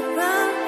right.